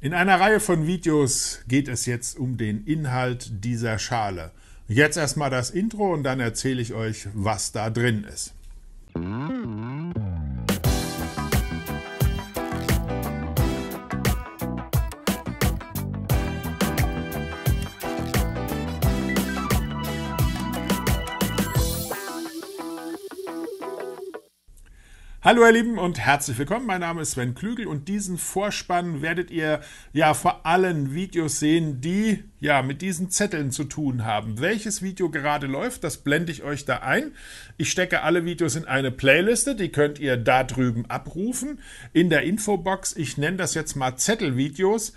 In einer Reihe von Videos geht es jetzt um den Inhalt dieser Schale. Jetzt erstmal das Intro und dann erzähle ich euch, was da drin ist. Hallo ihr Lieben und herzlich willkommen. Mein Name ist Sven Klügel und diesen Vorspann werdet ihr ja vor allen Videos sehen, die ja mit diesen Zetteln zu tun haben. Welches Video gerade läuft, das blende ich euch da ein. Ich stecke alle Videos in eine Playliste, die könnt ihr da drüben abrufen in der Infobox. Ich nenne das jetzt mal Zettelvideos.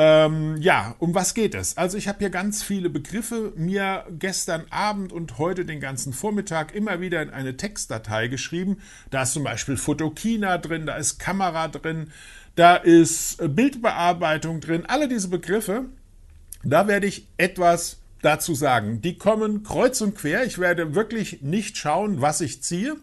Ähm, ja, um was geht es? Also ich habe hier ganz viele Begriffe mir gestern Abend und heute den ganzen Vormittag immer wieder in eine Textdatei geschrieben. Da ist zum Beispiel Fotokina drin, da ist Kamera drin, da ist Bildbearbeitung drin. Alle diese Begriffe, da werde ich etwas dazu sagen. Die kommen kreuz und quer. Ich werde wirklich nicht schauen, was ich ziehe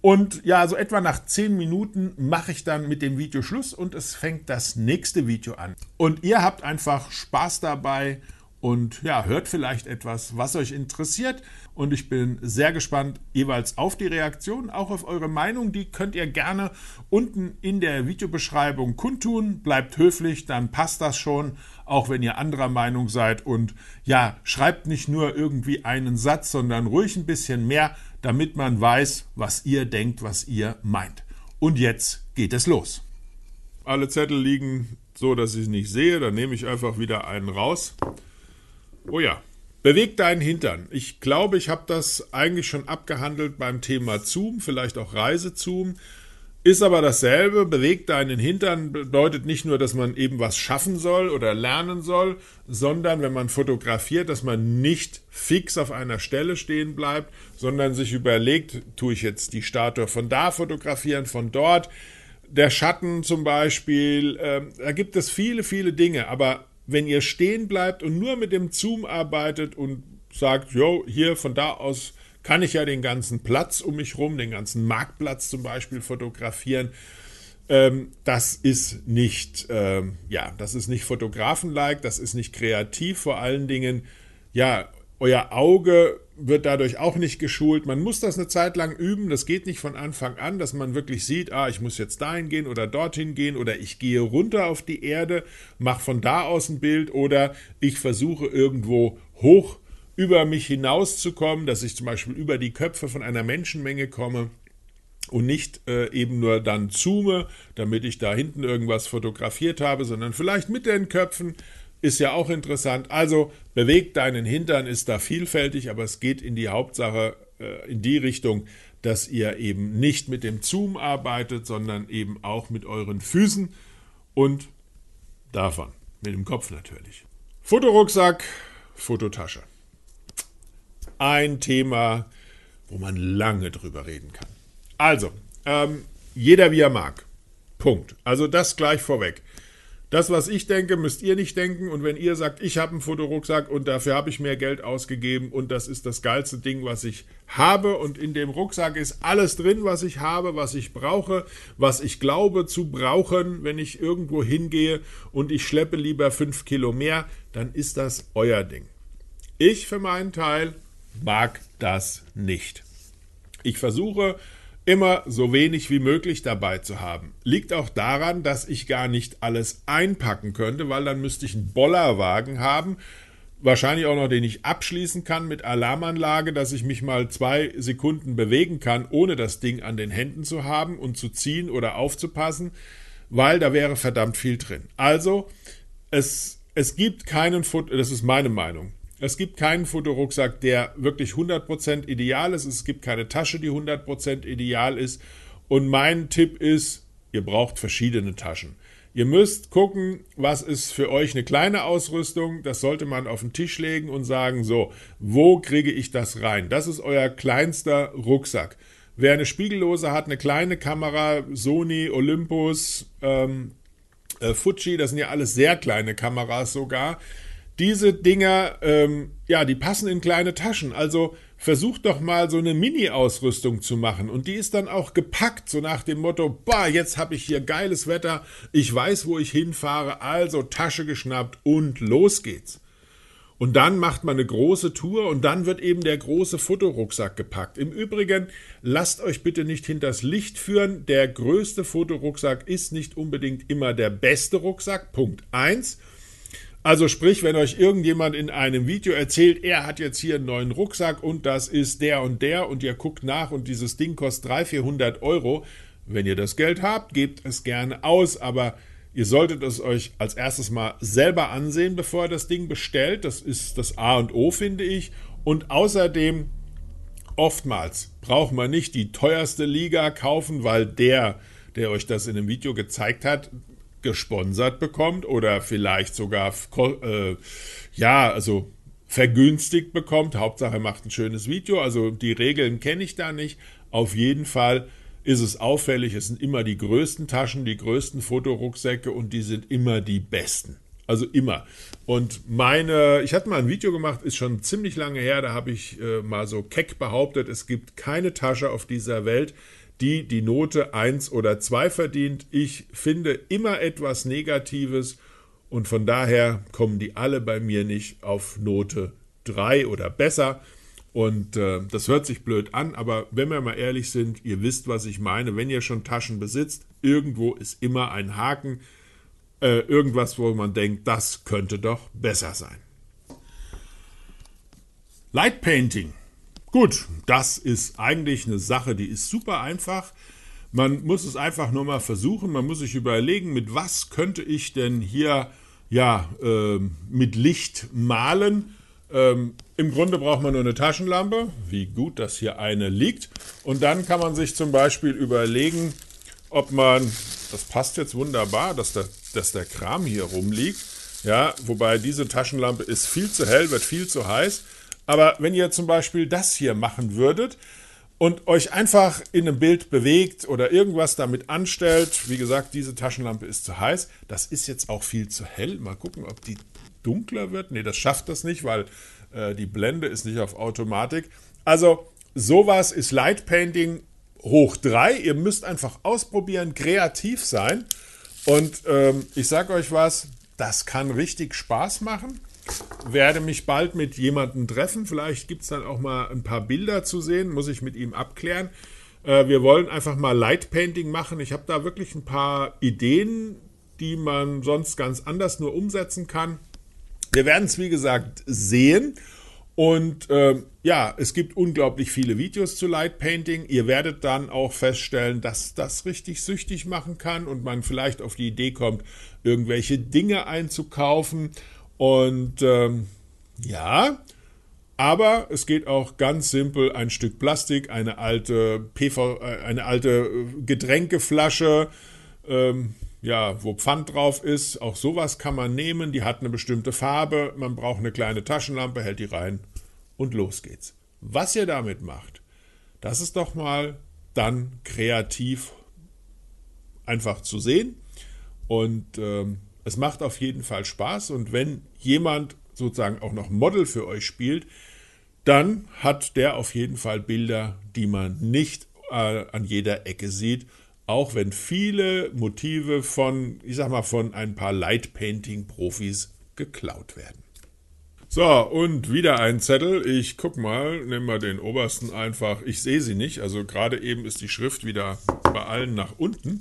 und ja, so etwa nach 10 Minuten mache ich dann mit dem Video Schluss und es fängt das nächste Video an. Und ihr habt einfach Spaß dabei und ja, hört vielleicht etwas, was euch interessiert. Und ich bin sehr gespannt jeweils auf die Reaktion, auch auf eure Meinung. Die könnt ihr gerne unten in der Videobeschreibung kundtun. Bleibt höflich, dann passt das schon, auch wenn ihr anderer Meinung seid. Und ja, schreibt nicht nur irgendwie einen Satz, sondern ruhig ein bisschen mehr, damit man weiß, was ihr denkt, was ihr meint. Und jetzt geht es los. Alle Zettel liegen so, dass ich es nicht sehe. Dann nehme ich einfach wieder einen raus. Oh ja, beweg deinen Hintern. Ich glaube, ich habe das eigentlich schon abgehandelt beim Thema Zoom, vielleicht auch Reisezoom. Ist aber dasselbe. Beweg deinen Hintern bedeutet nicht nur, dass man eben was schaffen soll oder lernen soll, sondern wenn man fotografiert, dass man nicht fix auf einer Stelle stehen bleibt, sondern sich überlegt, tue ich jetzt die Statue von da fotografieren, von dort. Der Schatten zum Beispiel, äh, da gibt es viele, viele Dinge, aber wenn ihr stehen bleibt und nur mit dem Zoom arbeitet und sagt, jo, hier von da aus kann ich ja den ganzen Platz um mich rum, den ganzen Marktplatz zum Beispiel fotografieren. Ähm, das ist nicht, ähm, ja, das ist nicht Fotografen-like, das ist nicht kreativ. Vor allen Dingen, ja, euer Auge wird dadurch auch nicht geschult. Man muss das eine Zeit lang üben. Das geht nicht von Anfang an, dass man wirklich sieht, ah, ich muss jetzt dahin gehen oder dorthin gehen oder ich gehe runter auf die Erde, mache von da aus ein Bild oder ich versuche irgendwo hoch über mich hinauszukommen, dass ich zum Beispiel über die Köpfe von einer Menschenmenge komme und nicht äh, eben nur dann zoome, damit ich da hinten irgendwas fotografiert habe, sondern vielleicht mit den Köpfen ist ja auch interessant. Also bewegt deinen Hintern ist da vielfältig, aber es geht in die Hauptsache äh, in die Richtung, dass ihr eben nicht mit dem Zoom arbeitet, sondern eben auch mit euren Füßen und davon, mit dem Kopf natürlich. Fotorucksack, Fototasche. Ein Thema, wo man lange drüber reden kann. Also, ähm, jeder wie er mag. Punkt. Also das gleich vorweg. Das, was ich denke, müsst ihr nicht denken. Und wenn ihr sagt, ich habe einen Fotorucksack und dafür habe ich mehr Geld ausgegeben und das ist das geilste Ding, was ich habe und in dem Rucksack ist alles drin, was ich habe, was ich brauche, was ich glaube zu brauchen, wenn ich irgendwo hingehe und ich schleppe lieber fünf Kilo mehr, dann ist das euer Ding. Ich für meinen Teil mag das nicht. Ich versuche immer so wenig wie möglich dabei zu haben. Liegt auch daran, dass ich gar nicht alles einpacken könnte, weil dann müsste ich einen Bollerwagen haben, wahrscheinlich auch noch den ich abschließen kann mit Alarmanlage, dass ich mich mal zwei Sekunden bewegen kann, ohne das Ding an den Händen zu haben und zu ziehen oder aufzupassen, weil da wäre verdammt viel drin. Also, es, es gibt keinen das ist meine Meinung, es gibt keinen Fotorucksack, der wirklich 100% ideal ist. Es gibt keine Tasche, die 100% ideal ist. Und mein Tipp ist, ihr braucht verschiedene Taschen. Ihr müsst gucken, was ist für euch eine kleine Ausrüstung. Das sollte man auf den Tisch legen und sagen, so, wo kriege ich das rein? Das ist euer kleinster Rucksack. Wer eine Spiegellose hat, eine kleine Kamera, Sony, Olympus, ähm, äh, Fuji, das sind ja alles sehr kleine Kameras sogar diese Dinger, ähm, ja, die passen in kleine Taschen. Also versucht doch mal so eine Mini-Ausrüstung zu machen und die ist dann auch gepackt, so nach dem Motto, bah, jetzt habe ich hier geiles Wetter, ich weiß, wo ich hinfahre, also Tasche geschnappt und los geht's. Und dann macht man eine große Tour und dann wird eben der große Fotorucksack gepackt. Im Übrigen, lasst euch bitte nicht hinters Licht führen. Der größte Fotorucksack ist nicht unbedingt immer der beste Rucksack. Punkt 1. Also sprich, wenn euch irgendjemand in einem Video erzählt, er hat jetzt hier einen neuen Rucksack und das ist der und der und ihr guckt nach und dieses Ding kostet 300, 400 Euro. Wenn ihr das Geld habt, gebt es gerne aus, aber Ihr solltet es euch als erstes mal selber ansehen, bevor ihr das Ding bestellt. Das ist das A und O, finde ich. Und außerdem, oftmals braucht man nicht die teuerste Liga kaufen, weil der, der euch das in dem Video gezeigt hat, gesponsert bekommt oder vielleicht sogar, äh, ja, also vergünstigt bekommt. Hauptsache macht ein schönes Video. Also die Regeln kenne ich da nicht. Auf jeden Fall ist es auffällig, es sind immer die größten Taschen, die größten Fotorucksäcke und die sind immer die besten. Also immer. Und meine, ich hatte mal ein Video gemacht, ist schon ziemlich lange her, da habe ich äh, mal so keck behauptet, es gibt keine Tasche auf dieser Welt, die die Note 1 oder 2 verdient. Ich finde immer etwas Negatives und von daher kommen die alle bei mir nicht auf Note 3 oder besser. Und äh, das hört sich blöd an, aber wenn wir mal ehrlich sind, ihr wisst, was ich meine. Wenn ihr schon Taschen besitzt, irgendwo ist immer ein Haken, äh, irgendwas, wo man denkt, das könnte doch besser sein. Light Painting. Gut, das ist eigentlich eine Sache, die ist super einfach. Man muss es einfach nur mal versuchen. Man muss sich überlegen, mit was könnte ich denn hier ja äh, mit Licht malen ähm, Im Grunde braucht man nur eine Taschenlampe, wie gut, dass hier eine liegt. Und dann kann man sich zum Beispiel überlegen, ob man, das passt jetzt wunderbar, dass der, dass der Kram hier rumliegt. Ja, wobei diese Taschenlampe ist viel zu hell, wird viel zu heiß. Aber wenn ihr zum Beispiel das hier machen würdet und euch einfach in einem Bild bewegt oder irgendwas damit anstellt, wie gesagt, diese Taschenlampe ist zu heiß, das ist jetzt auch viel zu hell. Mal gucken, ob die dunkler wird. Nee, das schafft das nicht, weil äh, die Blende ist nicht auf Automatik. Also sowas ist Light Painting hoch 3. Ihr müsst einfach ausprobieren, kreativ sein. Und ähm, ich sage euch was, das kann richtig Spaß machen. Werde mich bald mit jemandem treffen. Vielleicht gibt es dann auch mal ein paar Bilder zu sehen. Muss ich mit ihm abklären. Äh, wir wollen einfach mal Light Painting machen. Ich habe da wirklich ein paar Ideen, die man sonst ganz anders nur umsetzen kann. Wir werden es, wie gesagt, sehen. Und äh, ja, es gibt unglaublich viele Videos zu Light Painting. Ihr werdet dann auch feststellen, dass das richtig süchtig machen kann und man vielleicht auf die Idee kommt, irgendwelche Dinge einzukaufen. Und ähm, ja, aber es geht auch ganz simpel ein Stück Plastik, eine alte PV, äh, eine alte Getränkeflasche. Ähm, ja, wo Pfand drauf ist. Auch sowas kann man nehmen. Die hat eine bestimmte Farbe. Man braucht eine kleine Taschenlampe, hält die rein und los geht's. Was ihr damit macht, das ist doch mal dann kreativ einfach zu sehen. Und ähm, es macht auf jeden Fall Spaß. Und wenn jemand sozusagen auch noch Model für euch spielt, dann hat der auf jeden Fall Bilder, die man nicht äh, an jeder Ecke sieht auch wenn viele Motive von, ich sag mal, von ein paar Light Painting Profis geklaut werden. So, und wieder ein Zettel. Ich guck mal, nehmen wir den obersten einfach. Ich sehe sie nicht, also gerade eben ist die Schrift wieder bei allen nach unten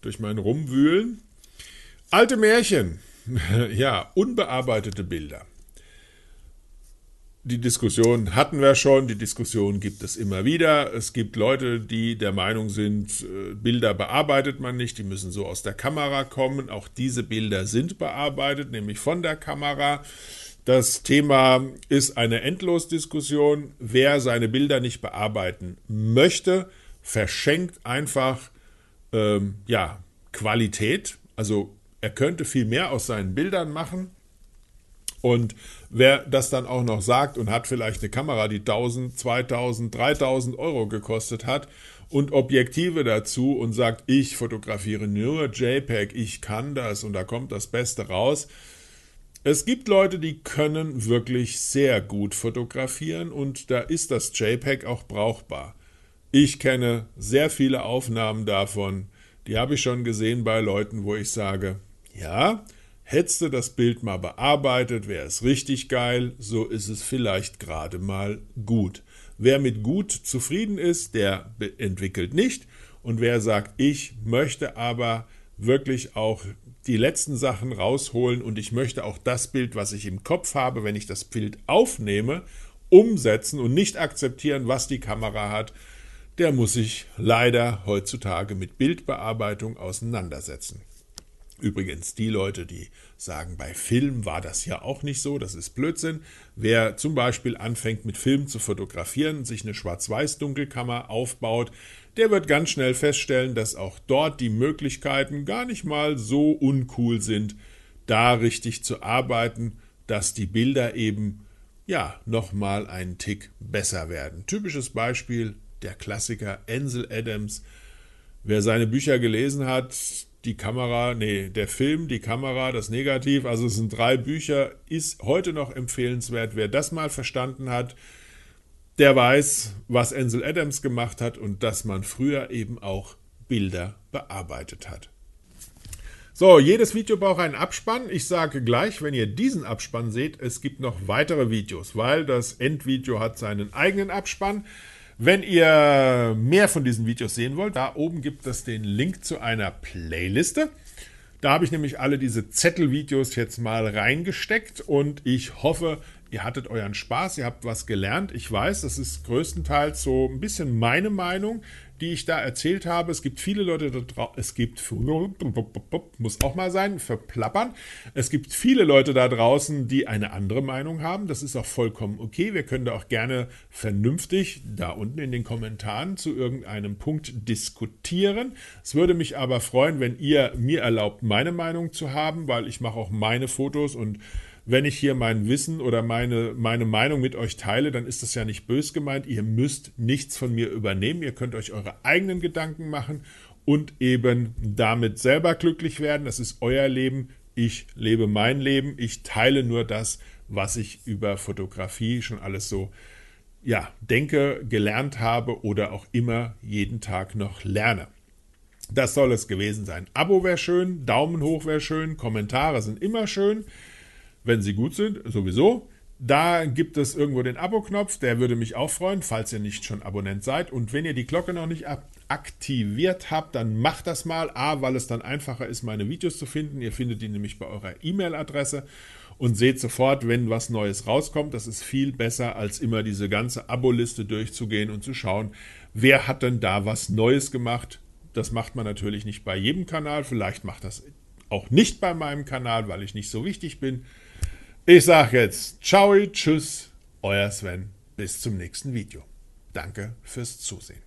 durch mein Rumwühlen. Alte Märchen. ja, unbearbeitete Bilder die Diskussion hatten wir schon, die Diskussion gibt es immer wieder. Es gibt Leute, die der Meinung sind, äh, Bilder bearbeitet man nicht, die müssen so aus der Kamera kommen. Auch diese Bilder sind bearbeitet, nämlich von der Kamera. Das Thema ist eine Endlosdiskussion. Wer seine Bilder nicht bearbeiten möchte, verschenkt einfach ähm, ja, Qualität. Also er könnte viel mehr aus seinen Bildern machen, und wer das dann auch noch sagt und hat vielleicht eine Kamera, die 1000, 2000, 3000 Euro gekostet hat und Objektive dazu und sagt, ich fotografiere nur JPEG, ich kann das und da kommt das Beste raus. Es gibt Leute, die können wirklich sehr gut fotografieren und da ist das JPEG auch brauchbar. Ich kenne sehr viele Aufnahmen davon, die habe ich schon gesehen bei Leuten, wo ich sage, ja, hättest du das Bild mal bearbeitet, wäre es richtig geil, so ist es vielleicht gerade mal gut. Wer mit gut zufrieden ist, der entwickelt nicht und wer sagt, ich möchte aber wirklich auch die letzten Sachen rausholen und ich möchte auch das Bild, was ich im Kopf habe, wenn ich das Bild aufnehme, umsetzen und nicht akzeptieren, was die Kamera hat, der muss sich leider heutzutage mit Bildbearbeitung auseinandersetzen. Übrigens, die Leute, die sagen, bei Film war das ja auch nicht so, das ist Blödsinn. Wer zum Beispiel anfängt mit Film zu fotografieren, sich eine Schwarz-Weiß-Dunkelkammer aufbaut, der wird ganz schnell feststellen, dass auch dort die Möglichkeiten gar nicht mal so uncool sind, da richtig zu arbeiten, dass die Bilder eben ja nochmal einen Tick besser werden. Typisches Beispiel der Klassiker Ansel Adams. Wer seine Bücher gelesen hat, die Kamera, nee, der Film, die Kamera, das Negativ, also es sind drei Bücher, ist heute noch empfehlenswert. Wer das mal verstanden hat, der weiß, was Ansel Adams gemacht hat und dass man früher eben auch Bilder bearbeitet hat. So, jedes Video braucht einen Abspann. Ich sage gleich, wenn ihr diesen Abspann seht, es gibt noch weitere Videos, weil das Endvideo hat seinen eigenen Abspann. Wenn ihr mehr von diesen Videos sehen wollt, da oben gibt es den Link zu einer Playliste. Da habe ich nämlich alle diese Zettelvideos jetzt mal reingesteckt und ich hoffe, ihr hattet euren Spaß, ihr habt was gelernt. Ich weiß, das ist größtenteils so ein bisschen meine Meinung die ich da erzählt habe. Es gibt viele Leute da draußen, es gibt, muss auch mal sein, verplappern. Es gibt viele Leute da draußen, die eine andere Meinung haben. Das ist auch vollkommen okay. Wir können da auch gerne vernünftig da unten in den Kommentaren zu irgendeinem Punkt diskutieren. Es würde mich aber freuen, wenn ihr mir erlaubt, meine Meinung zu haben, weil ich mache auch meine Fotos und wenn ich hier mein Wissen oder meine, meine Meinung mit euch teile, dann ist das ja nicht bös gemeint. Ihr müsst nichts von mir übernehmen. Ihr könnt euch eure eigenen Gedanken machen und eben damit selber glücklich werden. Das ist euer Leben. Ich lebe mein Leben. Ich teile nur das, was ich über Fotografie schon alles so ja, denke, gelernt habe oder auch immer jeden Tag noch lerne. Das soll es gewesen sein. Abo wäre schön, Daumen hoch wäre schön, Kommentare sind immer schön wenn sie gut sind, sowieso. Da gibt es irgendwo den Abo-Knopf, der würde mich auch freuen, falls ihr nicht schon Abonnent seid. Und wenn ihr die Glocke noch nicht aktiviert habt, dann macht das mal. A, weil es dann einfacher ist, meine Videos zu finden. Ihr findet die nämlich bei eurer E-Mail-Adresse und seht sofort, wenn was Neues rauskommt. Das ist viel besser, als immer diese ganze Abo-Liste durchzugehen und zu schauen, wer hat denn da was Neues gemacht. Das macht man natürlich nicht bei jedem Kanal. Vielleicht macht das auch nicht bei meinem Kanal, weil ich nicht so wichtig bin. Ich sage jetzt ciao, tschüss, euer Sven, bis zum nächsten Video. Danke fürs Zusehen.